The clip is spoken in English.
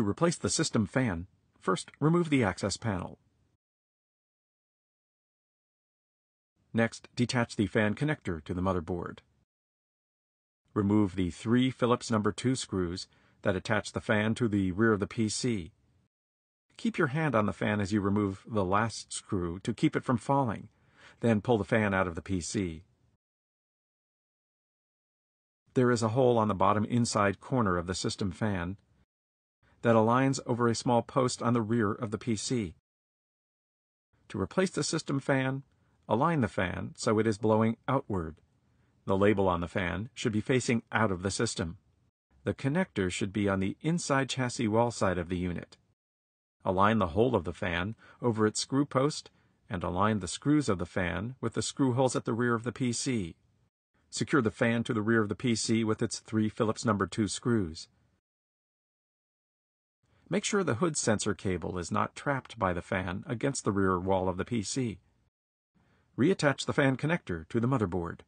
To replace the system fan, first remove the access panel. Next, detach the fan connector to the motherboard. Remove the three Phillips number 2 screws that attach the fan to the rear of the PC. Keep your hand on the fan as you remove the last screw to keep it from falling. Then pull the fan out of the PC. There is a hole on the bottom inside corner of the system fan that aligns over a small post on the rear of the PC. To replace the system fan, align the fan so it is blowing outward. The label on the fan should be facing out of the system. The connector should be on the inside chassis wall side of the unit. Align the hole of the fan over its screw post and align the screws of the fan with the screw holes at the rear of the PC. Secure the fan to the rear of the PC with its three Phillips number 2 screws. Make sure the hood sensor cable is not trapped by the fan against the rear wall of the PC. Reattach the fan connector to the motherboard.